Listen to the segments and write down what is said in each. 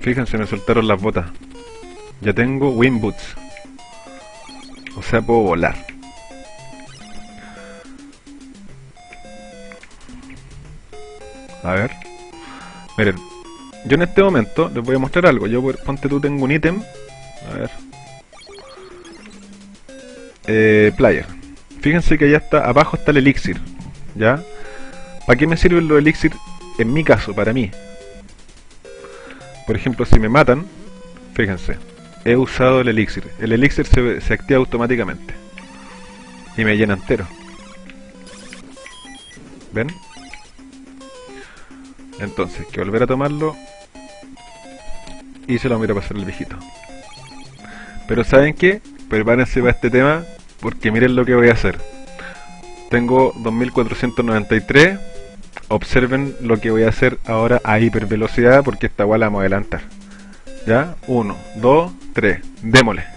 Fíjense, me soltaron las botas. Ya tengo Wind Boots. O sea, puedo volar. A ver. Miren, yo en este momento les voy a mostrar algo. Yo, ponte tú, tengo un ítem. A ver. Eh, player. Fíjense que allá está, abajo está el elixir. ¿Ya? ¿Para qué me sirven los elixir? En mi caso, para mí. Por ejemplo, si me matan, fíjense, he usado el elixir. El elixir se, se activa automáticamente. Y me llena entero. ¿Ven? Entonces, que volver a tomarlo. Y se lo voy a pasar al viejito. Pero ¿saben qué? Prepárense para este tema. Porque miren lo que voy a hacer. Tengo 2493. Observen lo que voy a hacer ahora a hipervelocidad. Porque esta guay la vamos a adelantar. ¿Ya? 1, 2, 3. Démosle.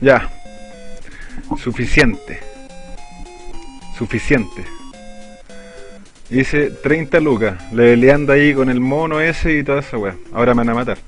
Ya. Suficiente. Suficiente. Hice 30 lucas, leveleando ahí con el mono ese y toda esa weá. Ahora me van a matar.